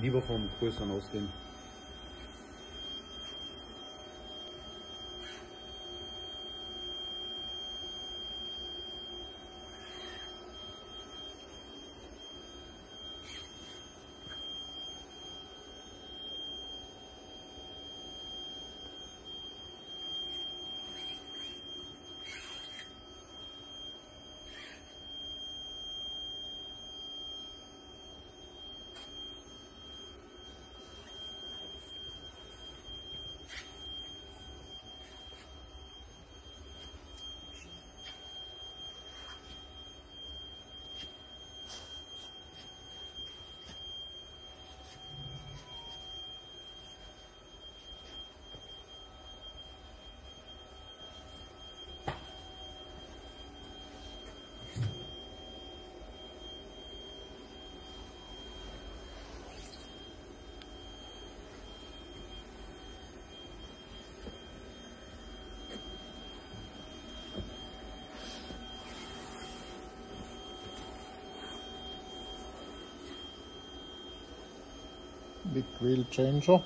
Lieber vom größeren ausgehen. Big Wheel Changer.